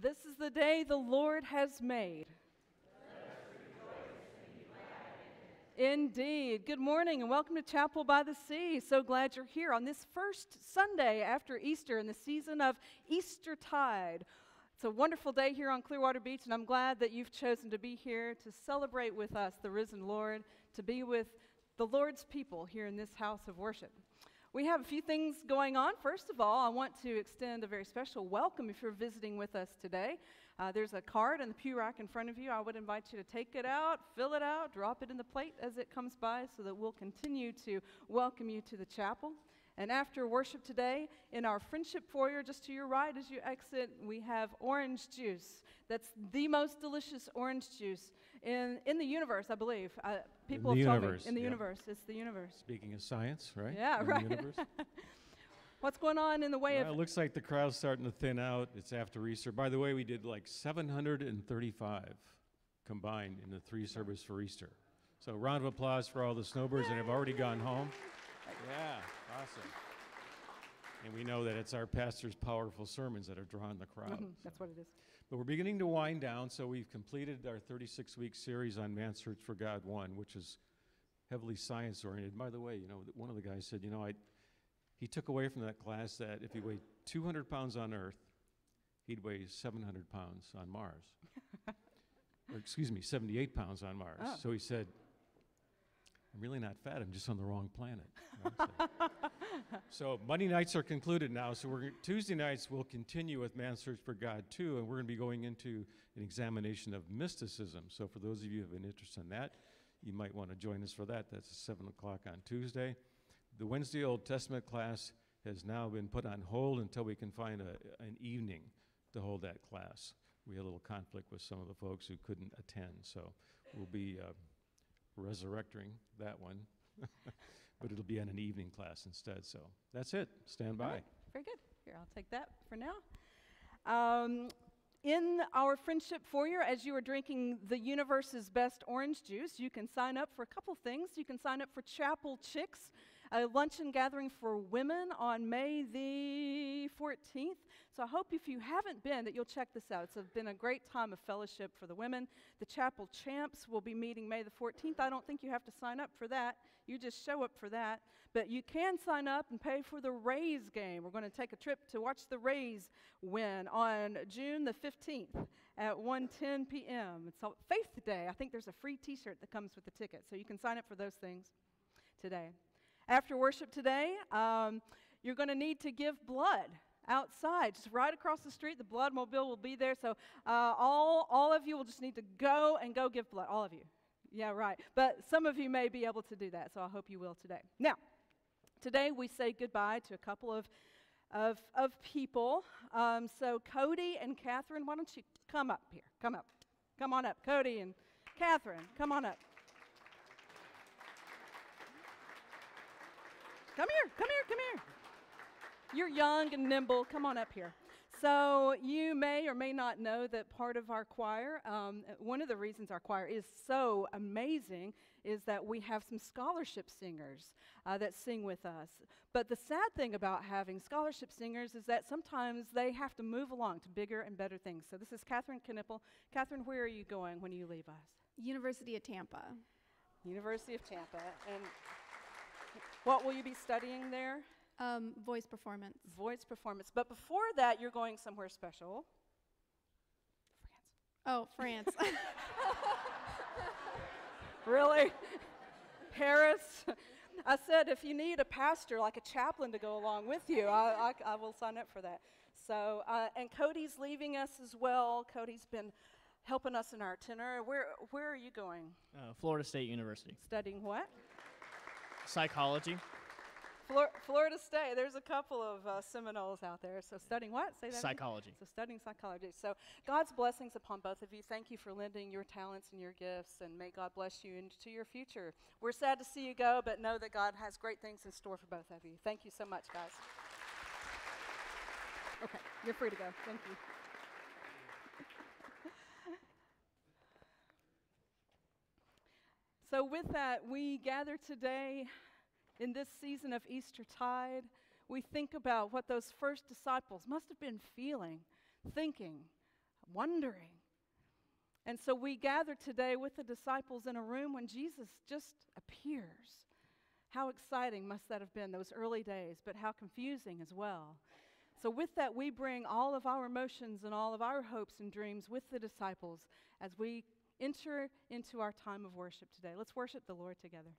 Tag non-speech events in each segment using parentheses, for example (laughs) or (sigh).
This is the day the Lord has made. Indeed. Good morning and welcome to Chapel by the Sea. So glad you're here on this first Sunday after Easter in the season of Eastertide. It's a wonderful day here on Clearwater Beach, and I'm glad that you've chosen to be here to celebrate with us the risen Lord, to be with the Lord's people here in this house of worship. We have a few things going on. First of all, I want to extend a very special welcome if you're visiting with us today. Uh, there's a card in the pew rack in front of you. I would invite you to take it out, fill it out, drop it in the plate as it comes by so that we'll continue to welcome you to the chapel. And after worship today, in our friendship foyer, just to your right as you exit, we have orange juice. That's the most delicious orange juice in, in the universe, I believe. Uh, people in the have universe, told me. In the yeah. universe. It's the universe. Speaking of science, right? Yeah, In the right. universe? (laughs) What's going on in the way Well, it looks like the crowd's starting to thin out. It's after Easter. By the way, we did like 735 combined in the three service for Easter. So round of applause for all the snowbirds that have already gone home. Yeah, awesome. And we know that it's our pastor's powerful sermons that are drawing the crowd. Mhm, (laughs) that's what it is. But we're beginning to wind down, so we've completed our 36 week series on Man's Search for God 1, which is heavily science oriented. By the way, you know, one of the guys said, you know, I, he took away from that class that if he weighed 200 pounds on Earth, he'd weigh 700 pounds on Mars. (laughs) or, excuse me, 78 pounds on Mars. Oh. So he said, I'm really not fat, I'm just on the wrong planet. (laughs) So, Monday nights are concluded now. So we're, Tuesday nights we'll continue with Man's Search for God 2, and we're going to be going into an examination of mysticism. So for those of you who have an interest in that, you might want to join us for that. That's 7 o'clock on Tuesday. The Wednesday Old Testament class has now been put on hold until we can find a, an evening to hold that class. We had a little conflict with some of the folks who couldn't attend, so we'll be uh, resurrecting that one. (laughs) but it'll be on an evening class instead. So that's it. Stand by. right, Very good. Here, I'll take that for now. Um, in our friendship foyer, as you are drinking the universe's best orange juice, you can sign up for a couple things. You can sign up for Chapel Chicks, a luncheon gathering for women on May the 14th. So I hope if you haven't been that you'll check this out. It's been a great time of fellowship for the women. The Chapel Champs will be meeting May the 14th. I don't think you have to sign up for that. You just show up for that. But you can sign up and pay for the Rays game. We're going to take a trip to watch the Rays win on June the 15th at 1:10 p.m. It's Faith Day. I think there's a free T-shirt that comes with the ticket, so you can sign up for those things today. After worship today, um, you're going to need to give blood outside, just right across the street. The blood mobile will be there. So uh, all all of you will just need to go and go give blood. All of you. Yeah, right. But some of you may be able to do that, so I hope you will today. Now, today we say goodbye to a couple of of, of people. Um, so Cody and Catherine, why don't you come up here? Come up. Come on up. Cody and Catherine, come on up. Come here, come here, come here. You're young and nimble. Come on up here. So, you may or may not know that part of our choir, um, one of the reasons our choir is so amazing is that we have some scholarship singers uh, that sing with us. But the sad thing about having scholarship singers is that sometimes they have to move along to bigger and better things. So, this is Catherine Knipple. Catherine, where are you going when you leave us? University of Tampa. University of Tampa. And what will you be studying there? Um, voice performance. voice performance. But before that, you're going somewhere special. France. Oh, France. (laughs) Really? Paris? I said, if you need a pastor, like a chaplain to go along with you, I, I, I will sign up for that. So, uh, and Cody's leaving us as well. Cody's been helping us in our itinerary. Where, where are you going? Uh, Florida State University. Studying what? Psychology. Flor- Florida State. There's a couple of uh, Seminoles out there. So studying what? Say that. again. Psychology. So studying psychology. So God's blessings upon both of you. Thank you for lending your talents and your gifts, and may God bless you into your future. We're sad to see you go, but know that God has great things in store for both of you. Thank you so much, guys. Okay, you're free to go. Thank you. So, with that, we gather today in this season of Eastertide. We think about what those first disciples must have been feeling, thinking wondering. And so we gather today with the disciples in a room when Jesus just appears. How exciting must that have been, those early days, but how confusing as well. So, with that, we bring all of our emotions and all of our hopes and dreams with the disciples as we enter into our time of worship today. Let's worship the Lord together.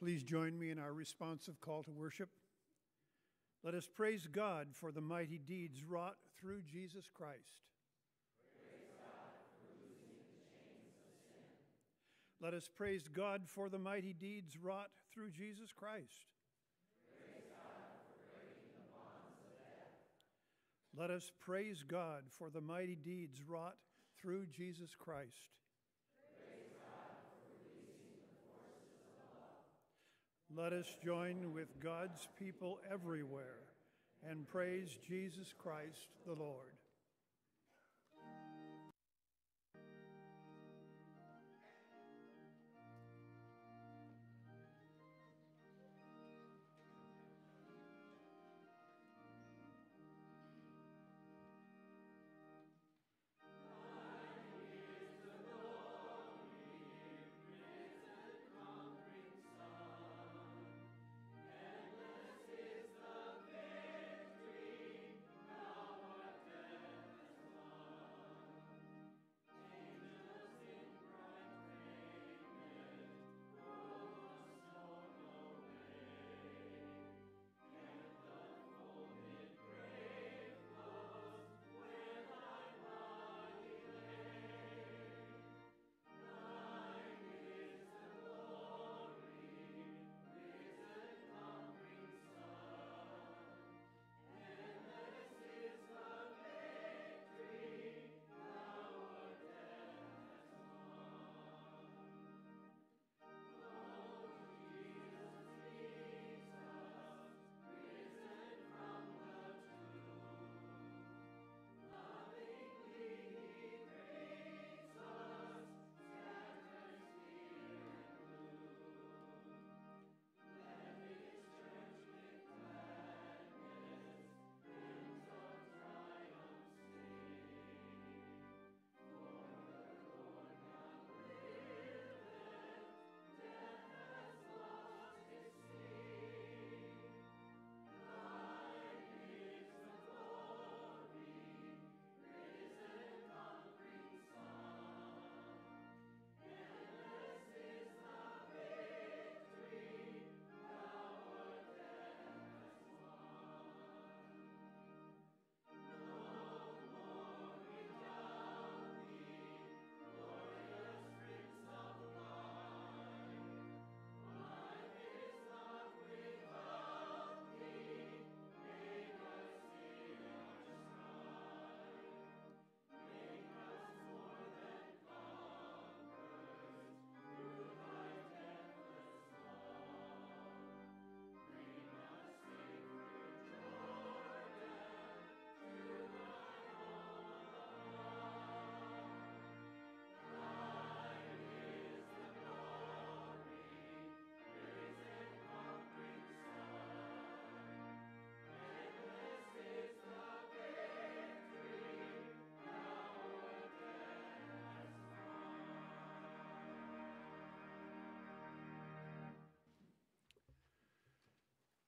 Please join me in our responsive call to worship. Let us praise God for the mighty deeds wrought through Jesus Christ. Let us praise God for the mighty deeds wrought through Jesus Christ. Let us praise God for the mighty deeds wrought through Jesus Christ. Let us join with God's people everywhere and praise Jesus Christ the Lord.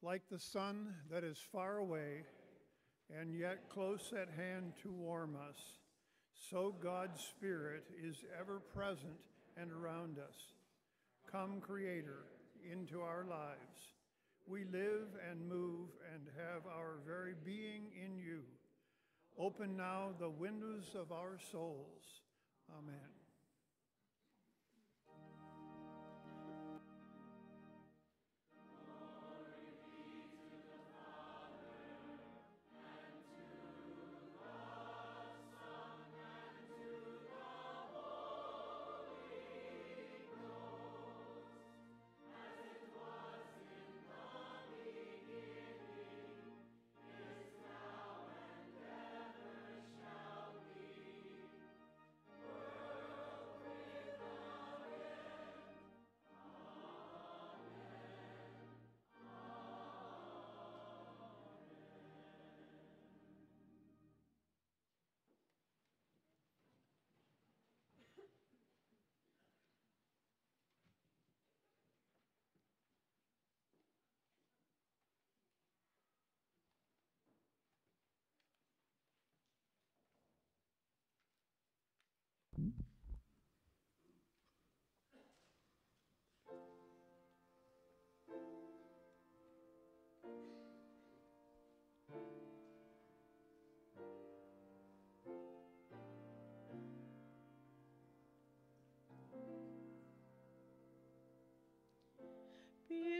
Like the sun that is far away and yet close at hand to warm us, so God's Spirit is ever present and around us. Come, Creator, into our lives. We live and move and have our very being in you. Open now the windows of our souls. Amen.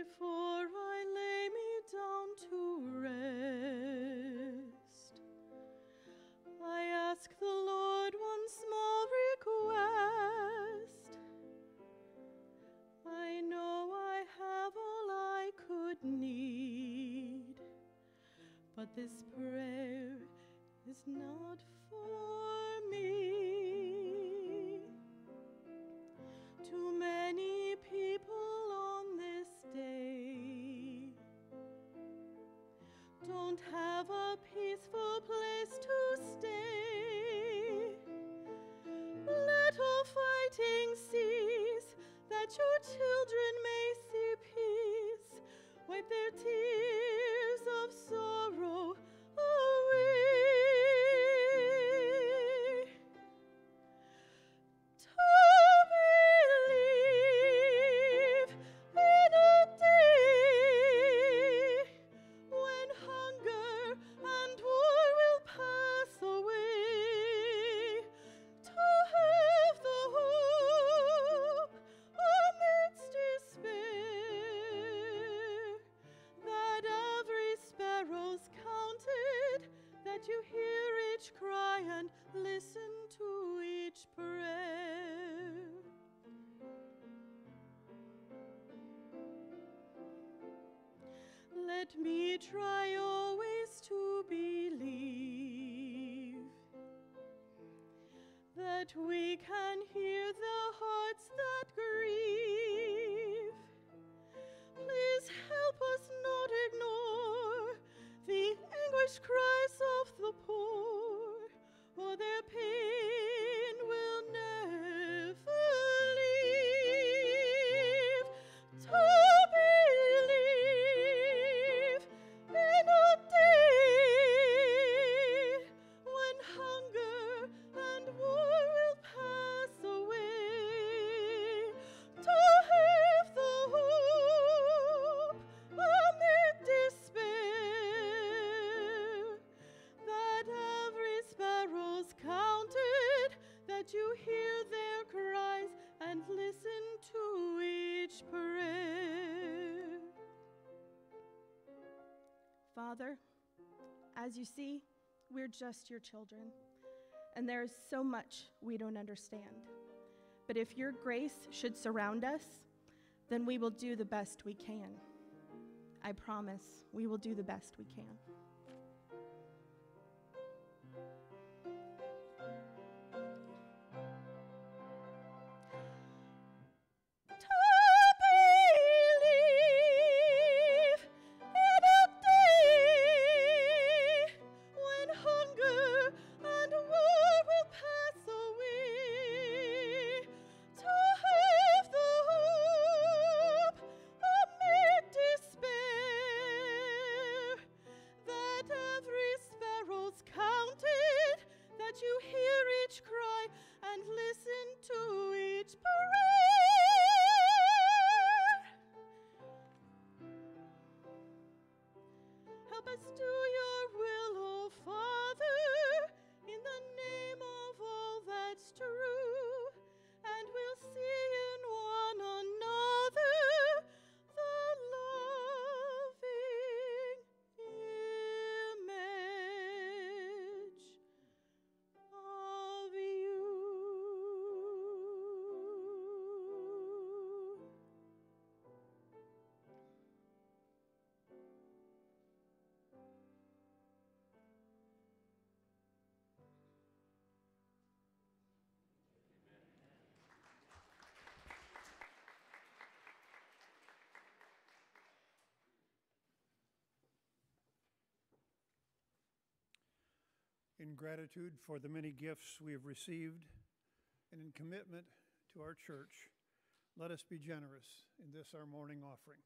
Before I lay me down to rest, I ask the Lord one small request. I know I have all I could need, but this prayer you see, we're just your children, and there is so much we don't understand. But if your grace should surround us, then we will do the best we can. I promise we will do the best we can. In gratitude for the many gifts we have received and in commitment to our church, let us be generous in this our morning offering.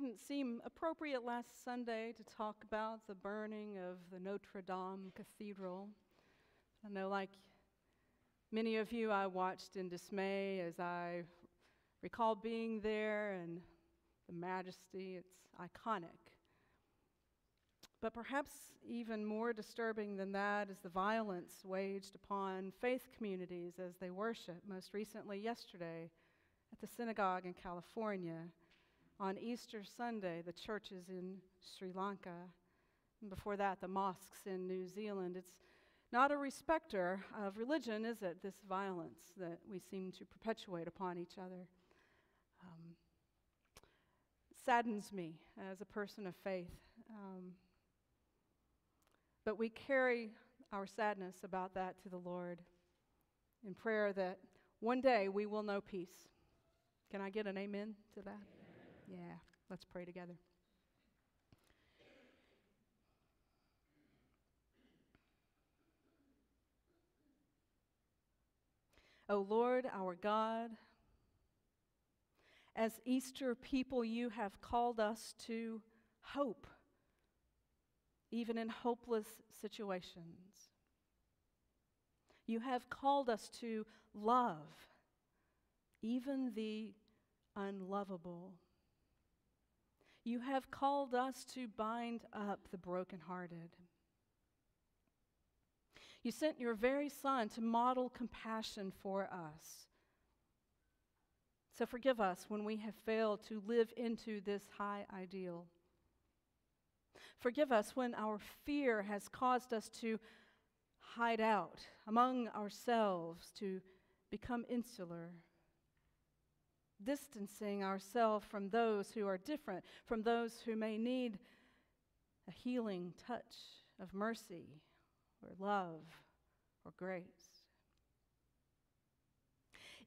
Didn't seem appropriate last Sunday to talk about the burning of the Notre Dame Cathedral. I know, like many of you, I watched in dismay as I recall being there and the majesty. It's iconic. But perhaps even more disturbing than that is the violence waged upon faith communities as they worship. Most recently, yesterday, at the synagogue in California. On Easter Sunday, the churches in Sri Lanka. And before that, the mosques in New Zealand. It's not a respecter of religion, is it? This violence that we seem to perpetuate upon each other. Um, saddens me as a person of faith. Um, but we carry our sadness about that to the Lord in prayer that one day we will know peace. Can I get an amen to that? Yeah, let's pray together. O oh Lord, our God, as Easter people, you have called us to hope, even in hopeless situations. You have called us to love, even the unlovable. You have called us to bind up the brokenhearted. You sent your very Son to model compassion for us. So forgive us when we have failed to live into this high ideal. Forgive us when our fear has caused us to hide out among ourselves, to become insular distancing ourselves from those who are different, from those who may need a healing touch of mercy or love or grace.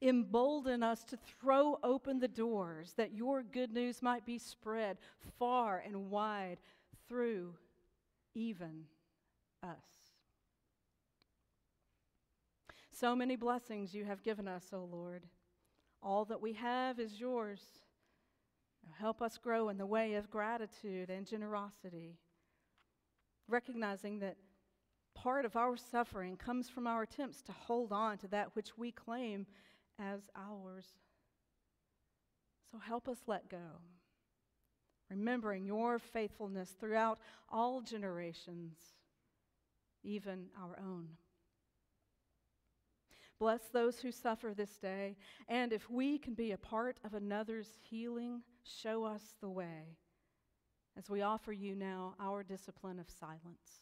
Embolden us to throw open the doors that your good news might be spread far and wide through even us. So many blessings you have given us, O Lord. All that we have is yours. Help us grow in the way of gratitude and generosity, recognizing that part of our suffering comes from our attempts to hold on to that which we claim as ours. So help us let go, remembering your faithfulness throughout all generations, even our own. Bless those who suffer this day. And if we can be a part of another's healing, show us the way as we offer you now our discipline of silence.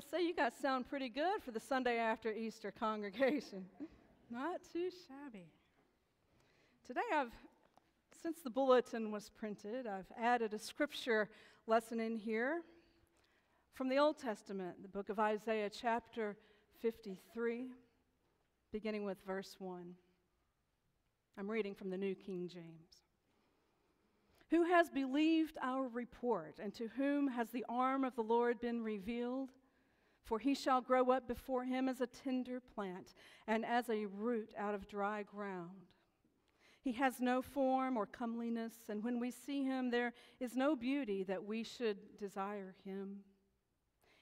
To say, you guys sound pretty good for the Sunday after Easter congregation. (laughs) Not too shabby. Today, I've, since the bulletin was printed, I've added a scripture lesson in here from the Old Testament, the book of Isaiah, chapter 53, beginning with verse 1. I'm reading from the New King James. Who has believed our report, and to whom has the arm of the Lord been revealed? For he shall grow up before him as a tender plant, and as a root out of dry ground. He has no form or comeliness, and when we see him, there is no beauty that we should desire him.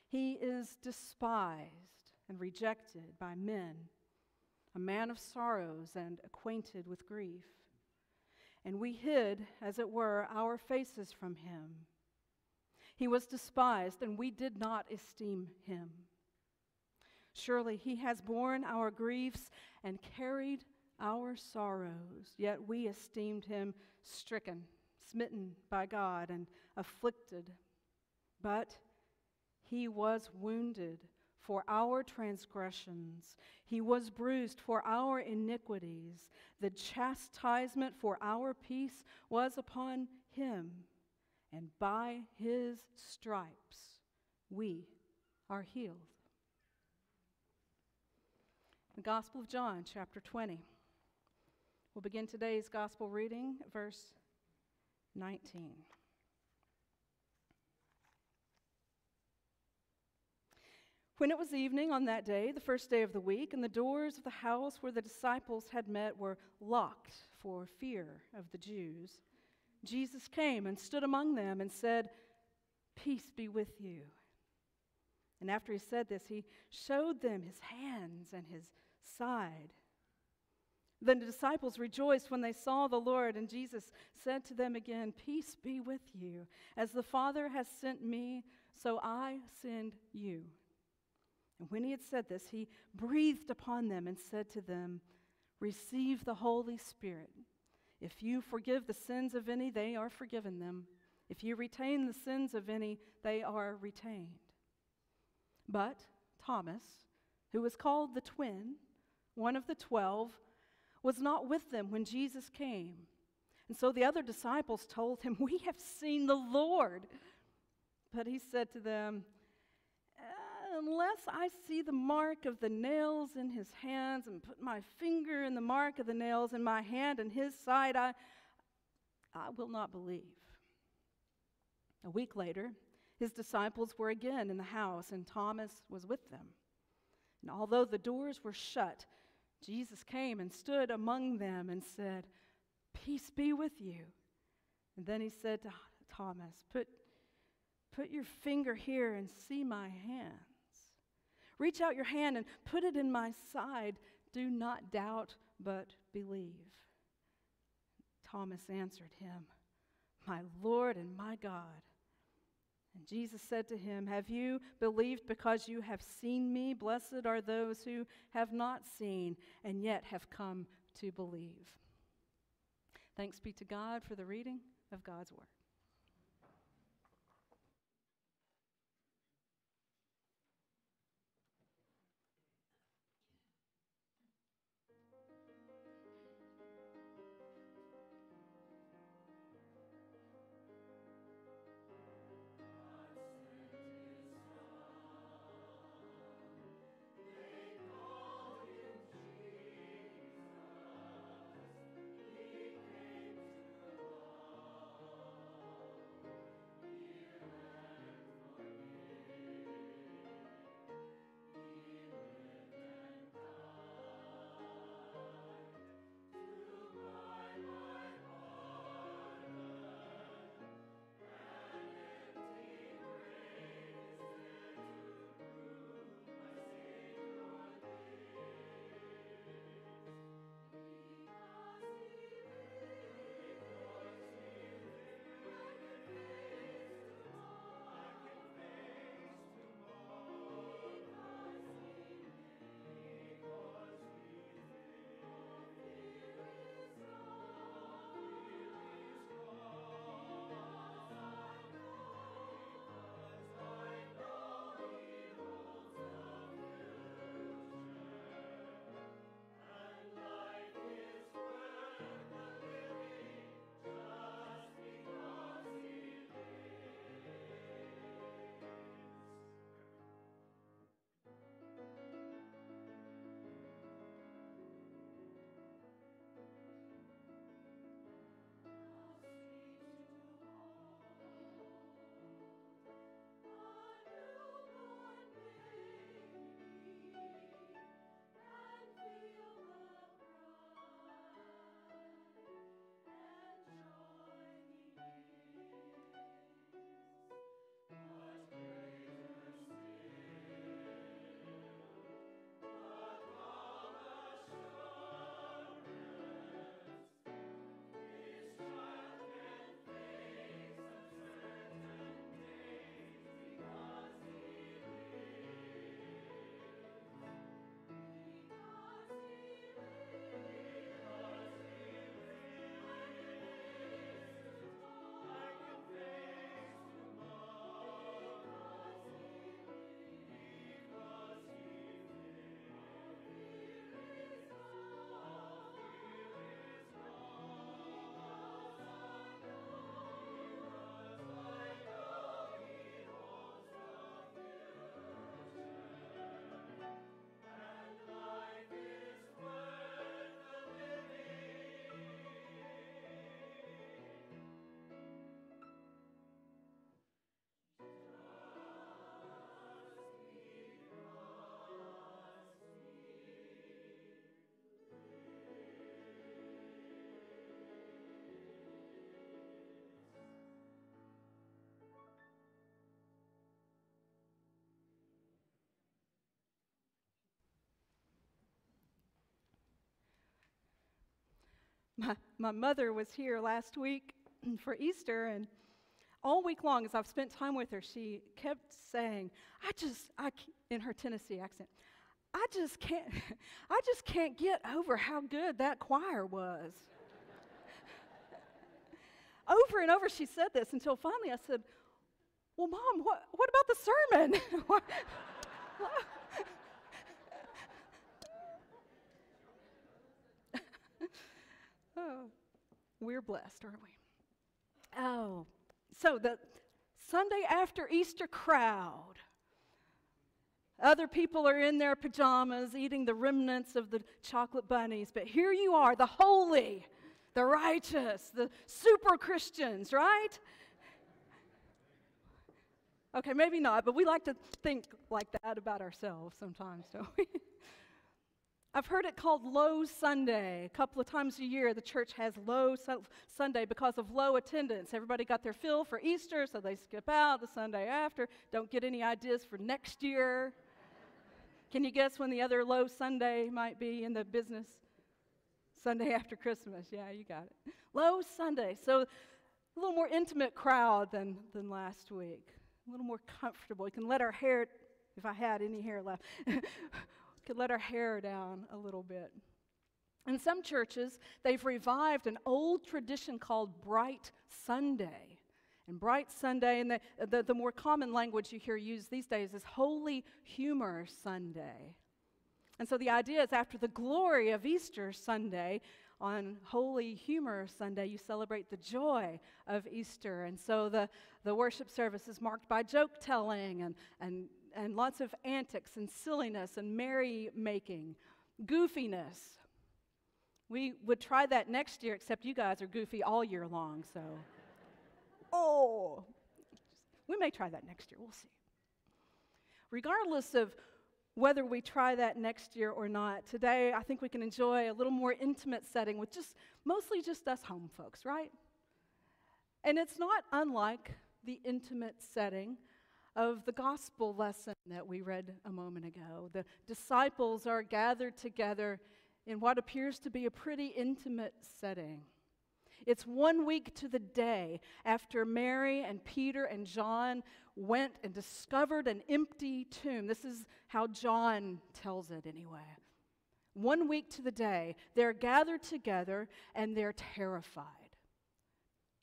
He is despised and rejected by men, a man of sorrows and acquainted with grief. And we hid, as it were, our faces from him. He was despised, and we did not esteem him. Surely he has borne our griefs and carried our sorrows, yet we esteemed him stricken, smitten by God, and afflicted. But he was wounded for our transgressions, he was bruised for our iniquities. The chastisement for our peace was upon him, and by his stripes we are healed. The Gospel of John, chapter 20. We'll begin today's gospel reading, verse 19. When it was evening on that day, the first day of the week, and the doors of the house where the disciples had met were locked for fear of the Jews, Jesus came and stood among them and said, Peace be with you. And after he said this, he showed them his hands and his side. Then the disciples rejoiced when they saw the Lord, and Jesus said to them again, Peace be with you. As the Father has sent me, so I send you. And when he had said this, he breathed upon them and said to them, Receive the Holy Spirit. If you forgive the sins of any, they are forgiven them. If you retain the sins of any, they are retained. But Thomas, who was called the twin, one of the twelve, was not with them when Jesus came. And so the other disciples told him, We have seen the Lord. But he said to them, Unless I see the mark of the nails in his hands and put my finger in the mark of the nails in my hand and his side, I, I will not believe. A week later, his disciples were again in the house, and Thomas was with them. And although the doors were shut, Jesus came and stood among them and said, Peace be with you. And then he said to Thomas, Put, put your finger here and see my hands. Reach out your hand and put it in my side. Do not doubt, but believe. Thomas answered him, My Lord and my God. And Jesus said to him, Have you believed because you have seen me? Blessed are those who have not seen and yet have come to believe. Thanks be to God for the reading of God's Word. My, my mother was here last week (clears throat) for Easter, and all week long, as I've spent time with her, she kept saying, I just, I, in her Tennessee accent, I just can't, (laughs) I just can't get over how good that choir was. (laughs) over and over she said this until finally I said, Well, Mom, what, what about the sermon? (laughs) oh, we're blessed, aren't we? Oh, so the Sunday after Easter crowd. Other people are in their pajamas eating the remnants of the chocolate bunnies, but here you are, the holy, the righteous, the super Christians, right? Okay, maybe not, but we like to think like that about ourselves sometimes, don't we? (laughs) I've heard it called Low Sunday. A couple of times a year, the church has Low Su- Sunday because of low attendance. Everybody got their fill for Easter, so they skip out the Sunday after. Don't get any ideas for next year. Can you guess when the other Low Sunday might be in the business? Sunday (laughs) after Christmas. Yeah, you got it. Low Sunday. So a little more intimate crowd than, than last week. A little more comfortable. You can let our hair, if I had any hair left, (laughs) could let our hair down a little bit. In some churches, they've revived an old tradition called Bright Sunday. And Bright Sunday, and the, the, the more common language you hear used these days is Holy Humor Sunday. And so the idea is after the glory of Easter Sunday, on Holy Humor Sunday, you celebrate the joy of Easter. And so the, the worship service is marked by joke telling and, and, and lots of antics and silliness and merrymaking, goofiness. We would try that next year, except you guys are goofy all year long, so. (laughs) oh, we may try that next year. We'll see. Regardless of whether we try that next year or not, today I think we can enjoy a little more intimate setting with just mostly just us home folks, right? And it's not unlike the intimate setting of the gospel lesson that we read a moment ago. The disciples are gathered together in what appears to be a pretty intimate setting. It's one week to the day after Mary and Peter and John went and discovered an empty tomb. This is how John tells it, anyway. One week to the day, they're gathered together and they're terrified.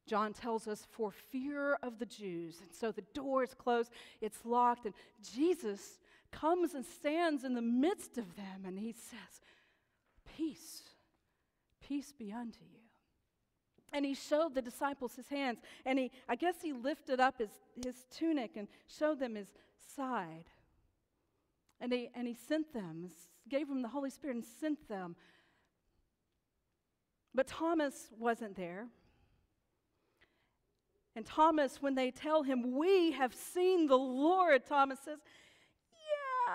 John tells us for fear of the Jews. And so the door is closed, it's locked, and Jesus comes and stands in the midst of them and he says, Peace, peace be unto you. And he showed the disciples his hands, and he, I guess he lifted up his, his tunic and showed them his side. And he, and he sent them, gave them the Holy Spirit and sent them. But Thomas wasn't there. And Thomas, when they tell him, We have seen the Lord, Thomas says, Yeah,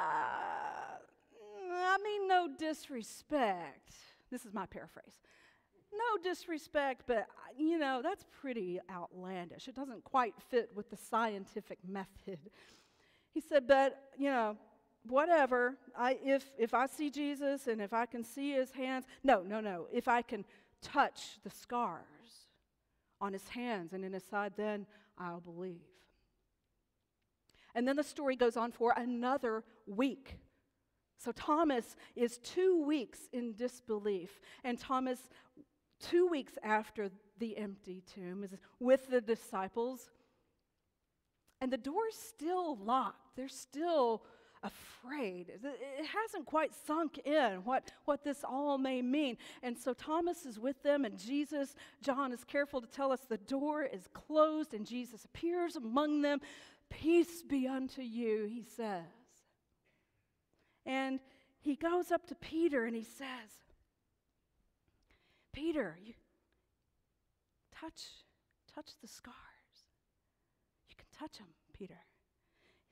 I mean, no disrespect. This is my paraphrase. No disrespect, but you know, that's pretty outlandish. It doesn't quite fit with the scientific (laughs) method. He said, But, you know, whatever. I, if, if I see Jesus and if I can see his hands, no, no, no. If I can touch the scars on his hands and in his side, then I'll believe. And then the story goes on for another week. So Thomas is two weeks in disbelief, and Thomas, two weeks after the empty tomb, is with the disciples, and the door's still locked. They're still afraid. It hasn't quite sunk in what, what this all may mean. And so Thomas is with them, and Jesus, John is careful to tell us the door is closed, and Jesus appears among them. Peace be unto you, he says. And he goes up to Peter and he says, Peter, you touch, touch the scars. You can touch them, Peter.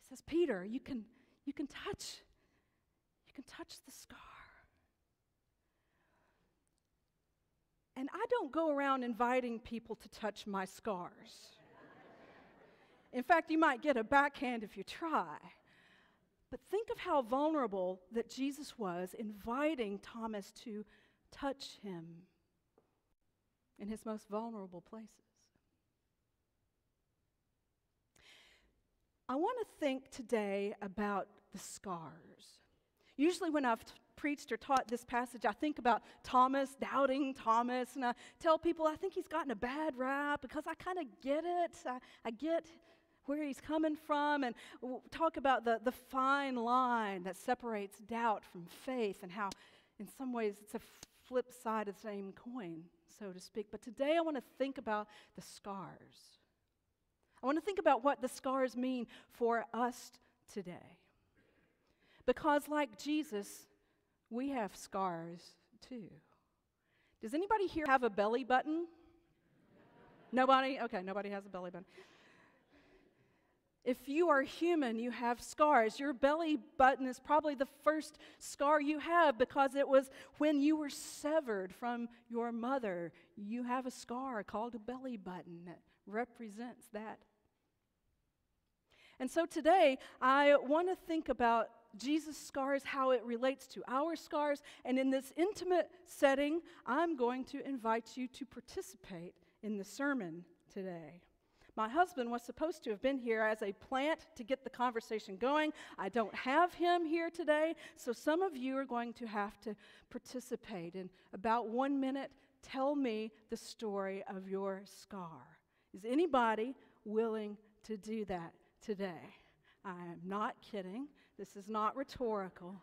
He says, Peter, you can you can touch. You can touch the scar. And i don't go around inviting people to touch my scars. In fact you might get a backhand if you try. But think of how vulnerable that jesus was inviting thomas to touch him in his most vulnerable places. I want to think today about the scars. Usually, when I've t- preached or taught this passage, I think about Thomas, doubting Thomas, and I tell people I think he's gotten a bad rap because I kind of get it. I, I get where he's coming from and w- talk about the, the fine line that separates doubt from faith and how, in some ways, it's a flip side of the same coin, so to speak. But today I want to think about the scars. I want to think about what the scars mean for us today. Because, like Jesus, we have scars too. Does anybody here have a belly button? Nobody? Okay, nobody has a belly button. If you are human, you have scars. Your belly button is probably the first scar you have because it was when you were severed from your mother. You have a scar called a belly button that represents that. And so today, I want to think about Jesus' scars, how it relates to our scars. And in this intimate setting, I'm going to invite you to participate in the sermon today. My husband was supposed to have been here as a plant to get the conversation going. I don't have him here today, so some of you are going to have to participate. In about one minute, tell me the story of your scar. Is anybody willing to do that today? I am not kidding. This is not rhetorical.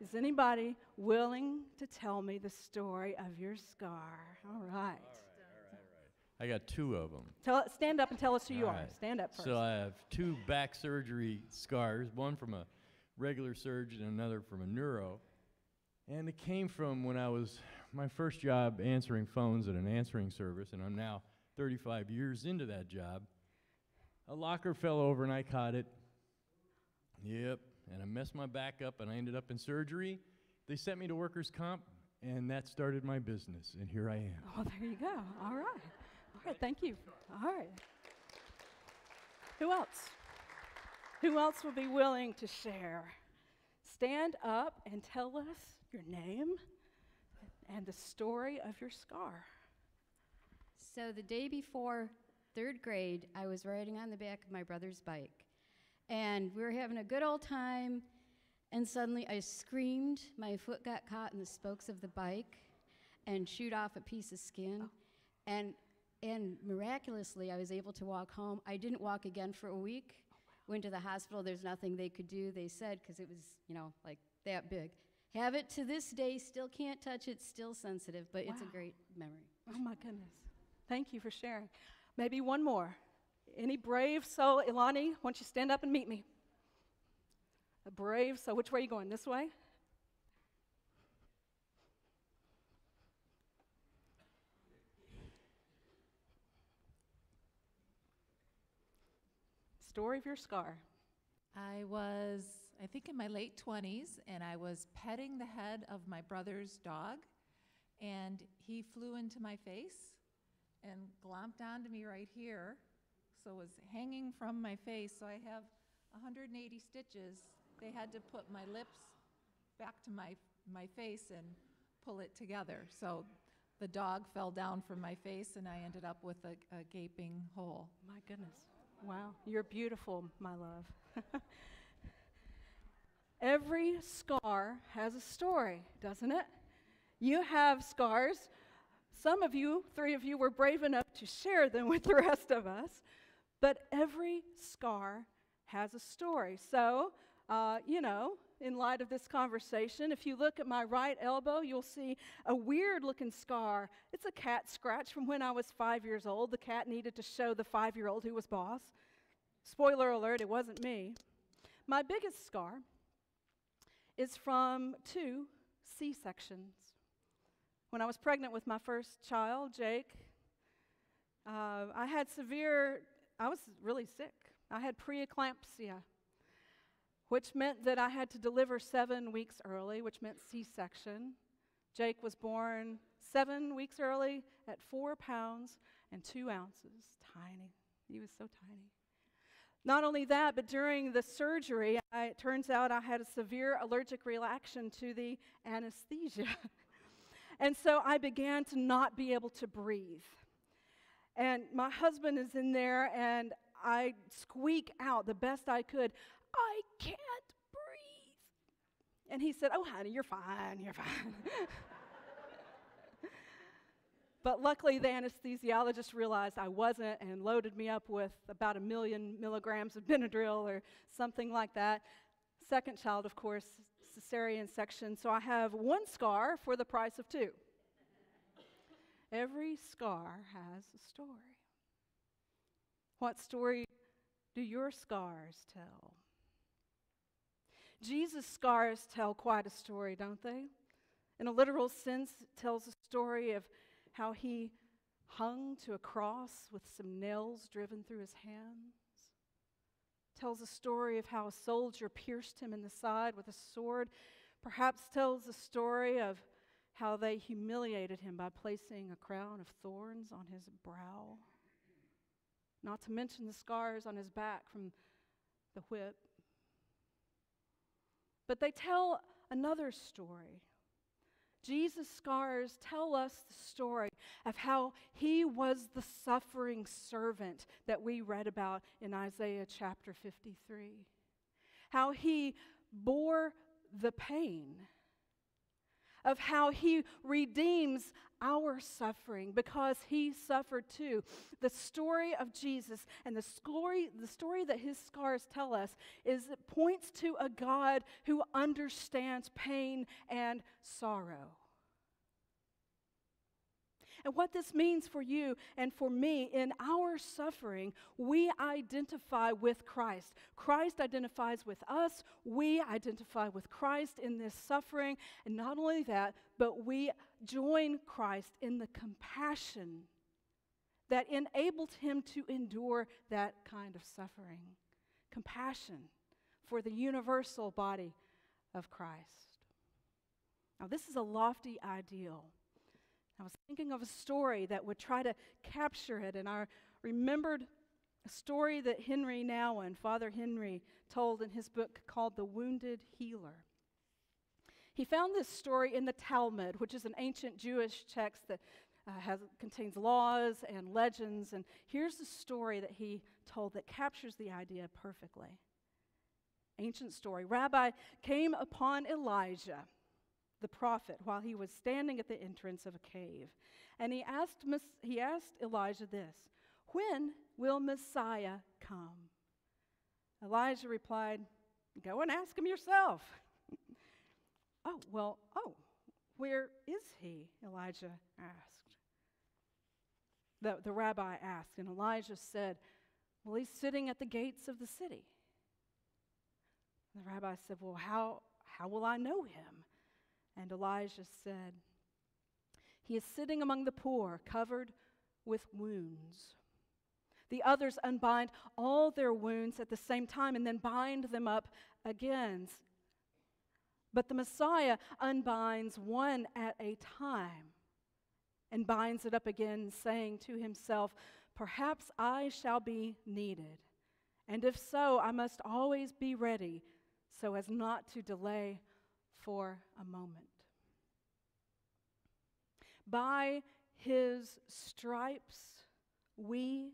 Is anybody willing to tell me the story of your scar? All right. All right. I got two of them. Tell, stand up and tell us who you All are. Stand up first. So I have two back surgery scars, one from a regular surgeon and another from a neuro. And it came from when I was my first job answering phones at an answering service, and I'm now 35 years into that job. A locker fell over and I caught it. Yep, and I messed my back up and I ended up in surgery. They sent me to workers' comp, and that started my business, and here I am. Oh, there you go. All right. All right. Thank you. All right. Who else? Who else will be willing to share? Stand up and tell us your name and the story of your scar. So the day before third grade, I was riding on the back of my brother's bike. And we were having a good old time. And suddenly I screamed. My foot got caught in the spokes of the bike and chewed off a piece of skin. Oh. And, and miraculously, I was able to walk home. I didn't walk again for a week. Oh, Went to the hospital. There's nothing they could do, they said, because it was, you know, like that big. Have it to this day, still can't touch it, still sensitive, but it's a great memory. Oh, my goodness. Thank you for sharing. Maybe one more. Any brave soul? Ilani, why don't you stand up and meet me? A brave soul. Which way are you going? This way? Story of your scar. I was, I think, in my late 20s, and I was petting the head of my brother's dog, and he flew into my face and glomped onto me right here. So it was hanging from my face. So I have 180 stitches. They had to put my lips back to my, my face and pull it together. So the dog fell down from my face, and I ended up with a, a gaping hole. My goodness. Wow. You're beautiful, my love. (laughs) Every scar has a story, doesn't it? You have scars. Some of you, three of you, were brave enough to share them (laughs) with the rest of us. But every scar has a story. So, uh, you know, in light of this conversation, if you look at my right elbow, you'll see a weird looking scar. It's a cat scratch from when I was five years old. The cat needed to show the five year old who was boss. Spoiler alert, it wasn't me. My biggest scar is from two C sections. When I was pregnant with my first child, Jake, uh, I had severe, I was really sick. I had preeclampsia, which meant that I had to deliver seven weeks early, which meant C section. Jake was born seven weeks early at four pounds and two ounces. Tiny. He was so tiny. Not only that, but during the surgery, I, it turns out I had a severe allergic reaction to the anesthesia. (laughs) And so I began to not be able to breathe. And my husband is in there, and I squeak out the best I could, I can't breathe. And he said, Oh, honey, you're fine, you're fine. (laughs) but luckily, the anesthesiologist realized I wasn't and loaded me up with about a million milligrams of Benadryl or something like that. Second child, of course, cesarean section. So I have one scar for the price of two. Every scar has a story. What story do your scars tell? Jesus' scars tell quite a story, don't they? In a literal sense, it tells a story of how he hung to a cross with some nails driven through his hands. Tells a story of how a soldier pierced him in the side with a sword. Perhaps tells a story of how they humiliated him by placing a crown of thorns on his brow. Not to mention the scars on his back from the whip. But they tell another story. Jesus' scars tell us the story of how he was the suffering servant that we read about in Isaiah chapter 53. How he bore the pain of how he redeems our suffering because he suffered too. The story of Jesus and the story, the story that his scars tell us is it points to a God who understands pain and sorrow. And what this means for you and for me in our suffering, we identify with Christ. Christ identifies with us. We identify with Christ in this suffering. And not only that, but we join Christ in the compassion that enabled him to endure that kind of suffering. Compassion for the universal body of Christ. Now, this is a lofty ideal. I was thinking of a story that would try to capture it, and I remembered a story that Henri Nouwen, Father Henri, told in his book called The Wounded Healer. He found this story in the Talmud, which is an ancient Jewish text that uh, has, contains laws and legends. And here's the story that he told that captures the idea perfectly. Ancient story. Rabbi came upon Elijah the prophet while he was standing at the entrance of a cave. And he asked, he asked Elijah this When will Messiah come? Elijah replied, Go and ask him yourself. (laughs) oh, well, oh, where is he? Elijah asked. The, the rabbi asked, and Elijah said, Well, he's sitting at the gates of the city. The rabbi said, Well, how, how will I know him? And Elijah said, He is sitting among the poor, covered with wounds. The others unbind all their wounds at the same time and then bind them up again. But the Messiah unbinds one at a time and binds it up again, saying to himself, Perhaps I shall be needed. And if so, I must always be ready so as not to delay for a moment. By his stripes, we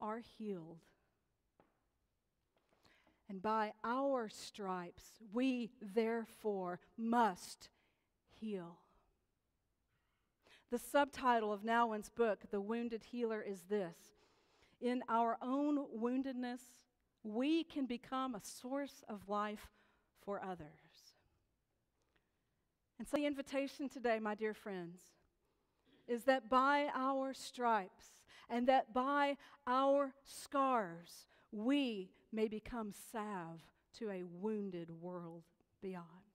are healed. And by our stripes, we therefore must heal. The subtitle of Nouwen's book, The Wounded Healer, is this In our own woundedness, we can become a source of life for others. And so, the invitation today, my dear friends, is that by our stripes and that by our scars, we may become salve to a wounded world beyond.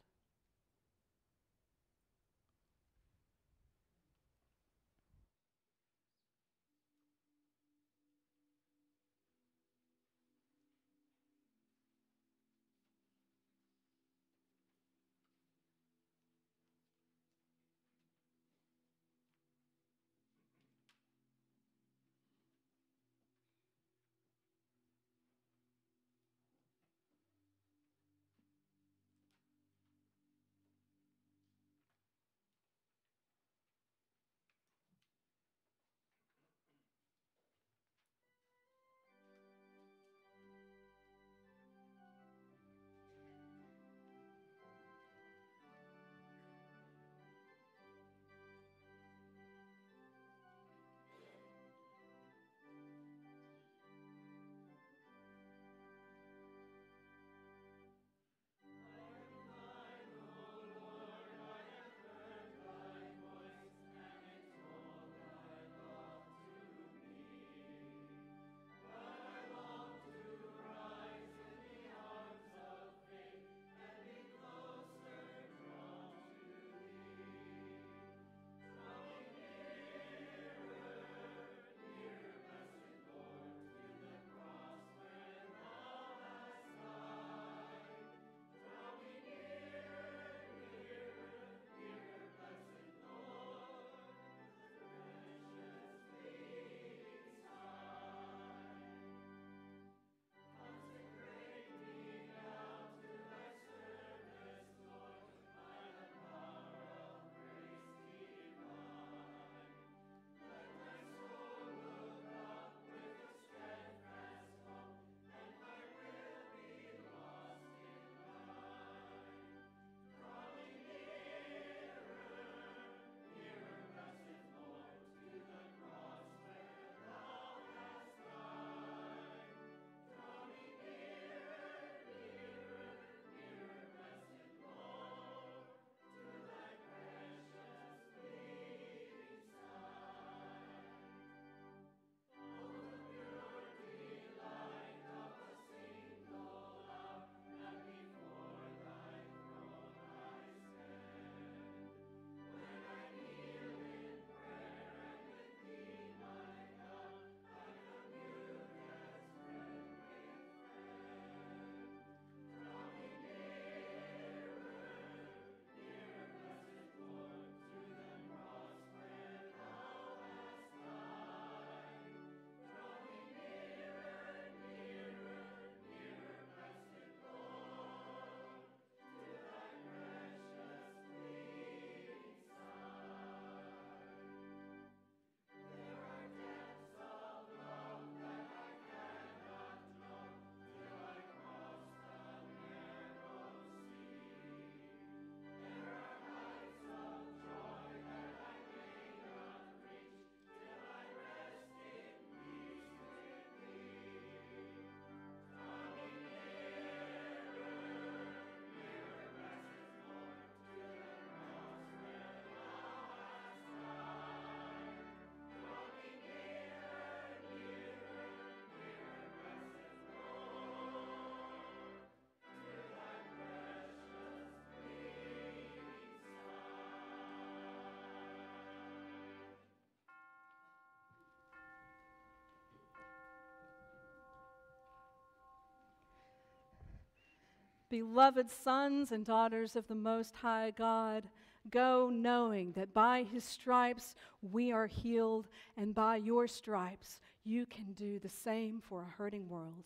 Beloved sons and daughters of the Most High God, go knowing that by his stripes we are healed, and by your stripes you can do the same for a hurting world.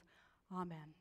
Amen.